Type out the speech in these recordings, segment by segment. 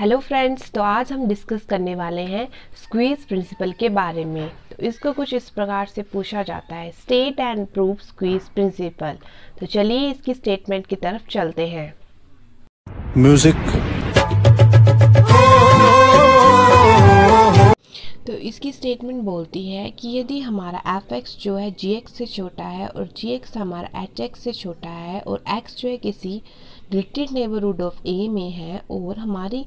Hello friends तो आज हम डिस्कस करने वाले हैं स्क्वीज प्रिंसिपल के बारे में। तो इसको कुछ इस प्रकार से पूछा जाता है state and proof squeeze principle तो चलिए इसकी स्टेटमेंट की तरफ़ चलते हैं। म्यूज़िक तो इसकी स्टेटमेंट बोलती है कि यदि हमारा एफ़ एक्स जो है जी एक्स से छोटा है और जी एक्स हमारा एच एक्स से छोटा है और एक्स जो है किसी रिलेटेड नेबरहुड ऑफ़ ए में है और हमारी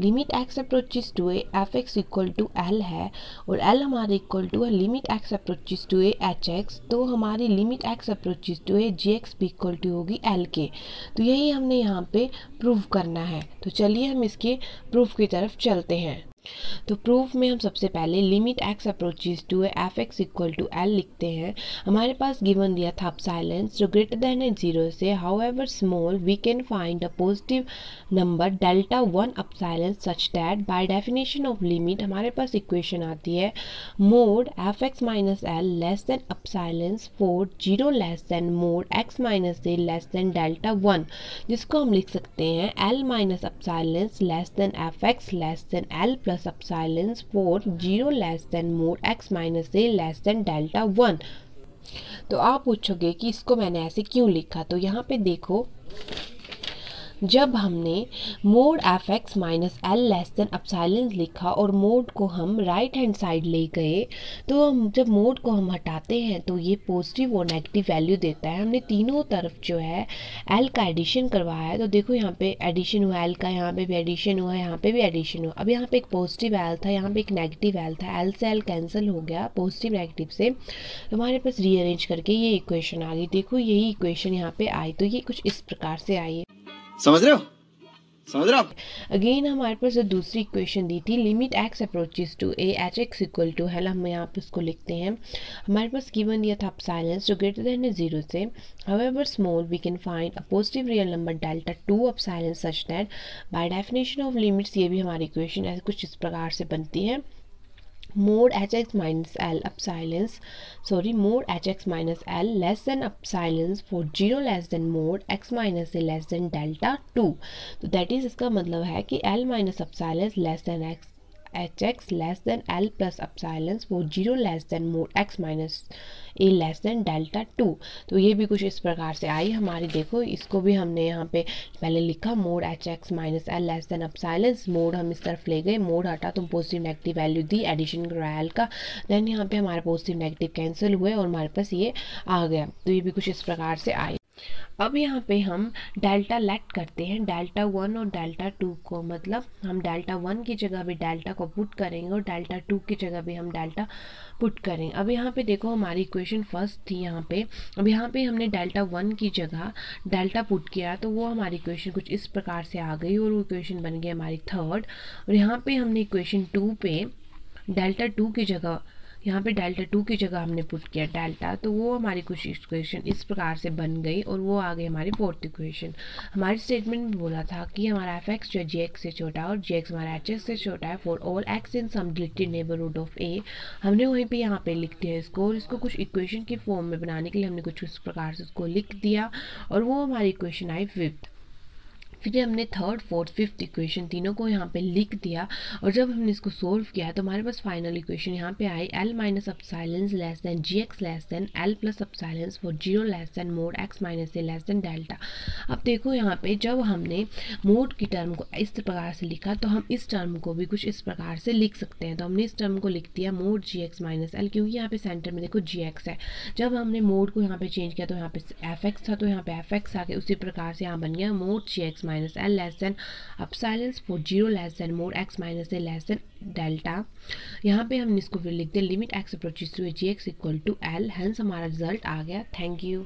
limit x approaches to a f x equal to l है और एल हमारे इक्वल टू है limit x approaches to a h x तो हमारी limit x approaches to a g x भी इक्वल टू होगी एल के। तो यही हमने यहाँ पे प्रूव करना है। तो चलिए हम इसके प्रूफ की तरफ़ चलते हैं। तो प्रूफ में हम सबसे पहले limit x approaches to f x equal to l लिखते हैं। हमारे पास गिवन दिया था साइलेंस जो ग्रेटर देन एंड ज़ीरो से। However small we can find a positive number delta one epsilon such that by definition of limit हमारे पास इक्वेशन आती है। Mod f x minus l less than epsilon for zero less than mod x minus a less than delta one जिसको हम लिख सकते हैं। L minus epsilon less than f x less than l plus plus epsilon 4 0 less than more x minus a less than delta 1 तो आप पूछोगे कि इसको मैंने ऐसे क्यों लिखा तो यहाँ पे देखो जब हमने mod f x minus l less than epsilon लिखा और मोड को हम राइट हैंड साइड ले गए तो हम जब मोड को हम हटाते हैं तो ये पॉजिटिव और नेगेटिव वैल्यू देता है। हमने तीनों तरफ़ जो है एल का एडिशन करवाया है। तो देखो यहाँ पे एडिशन हुआ एल का, यहाँ पे भी एडिशन हुआ, यहाँ पे भी एडिशन हुआ। अब यहाँ पे एक पॉजिटिव एल था, यहाँ पे एक नेगेटिव एल था। एल से एल कैंसिल हो गया पॉजिटिव नेगेटिव से। तो हमारे पास रीअरेंज करके ये इक्वेशन आ गई। देखो यही इक्वेशन यहाँ पे आई तो ये कुछ इस प्रकार से आई है। समझ रहे हो? समझ रहे हो अगेन हमारे पास जो दूसरी इक्वेशन दी थी limit x approaches to a h x equal to है हम यहाँ पे इसको लिखते हैं। हमारे पास गिवन दिया था साइलेंस जो ग्रेटर देन ज़ीरो से। However small we can find a positive real number delta two of epsilon such that by definition of limits ये भी हमारी इक्वेशन ऐसे कुछ इस प्रकार से बनती है। Mode hx minus l epsilons sorry mode hx minus l less than epsilons for 0 less than mode x minus a less than delta 2 तो दैट इज़ इसका मतलब है कि l minus epsilons less than x h x less than l plus epsilon वो zero less than mod x minus a less than delta two तो ये भी कुछ इस प्रकार से आई हमारी। देखो, इसको भी हमने यहाँ पे पहले लिखा, mod h x minus l less than epsilon mod हम इस तरफ़ ले गए, मोड हटा तो पॉजिटिव नेगेटिव वैल्यू दी एडिशन कराया का। देन यहाँ पे हमारे पॉजिटिव नेगेटिव कैंसिल हुए और हमारे पास ये आ गया। तो ये भी कुछ इस प्रकार से आई। अब यहाँ पे हम डेल्टा लेट करते हैं, डेल्टा वन और डेल्टा टू को मतलब हम डेल्टा वन की जगह भी डेल्टा को पुट करेंगे और डेल्टा टू की जगह भी हम डेल्टा पुट करेंगे। अब यहाँ पे देखो हमारी इक्वेशन फ़र्स्ट थी यहाँ पे। अब यहाँ पे हमने डेल्टा वन की जगह डेल्टा पुट किया तो वो हमारी इक्वेशन कुछ इस प्रकार से आ गई और वो इक्वेशन बन गई हमारी थर्ड और यहाँ पे हमने इक्वेशन टू पे डेल्टा टू की जगह यहाँ पे डेल्टा टू की जगह हमने पुट किया डेल्टा तो वो हमारी कुछ इक्वेशन इस प्रकार से बन गई और वो आ गई हमारी फोर्थ इक्वेशन हमारे स्टेटमेंट में बोला था कि हमारा एफ़ एक्स जो है जी एक्स से छोटा और जी एक्स हमारा एच एक्स से छोटा है for all x in some deleted neighbourhood of a हमने वहीं पर यहाँ पर लिख दिया इसको और इसको कुछ इक्वेशन के फॉर्म में बनाने के लिए हमने कुछ उस प्रकार से उसको लिख दिया और वो हमारी इक्वेशन आई फिफ्थ फिर हमने थर्ड फोर्थ फिफ्थ इक्वेशन तीनों को यहाँ पे लिख दिया, और जब हमने इसको सोल्व किया तो हमारे पास फाइनल इक्वेशन यहाँ पे आई l minus epsilon less than g x less than l plus epsilon for zero less than mod x minus a less than delta अब देखो यहाँ पे जब हमने मोड की टर्म को इस प्रकार से लिखा तो हम इस टर्म को भी कुछ इस प्रकार से लिख सकते हैं। तो हमने इस टर्म को लिख दिया mod g x minus l क्योंकि यहाँ पे सेंटर में देखो जी एक्स है। जब हमने मोड को यहाँ पे चेंज किया तो यहाँ पे एफ़ एक्स था तो यहाँ पे एफ़ एक्स आ गया उसी प्रकार से यहाँ बन गया mod g x minus l less than epsilon for 0 less than mod x minus a less than delta यहाँ पे हम इसको फिर लिखते हैं limit x approaches to g x equal to l hence हमारा रिज़ल्ट आ गया. Thank you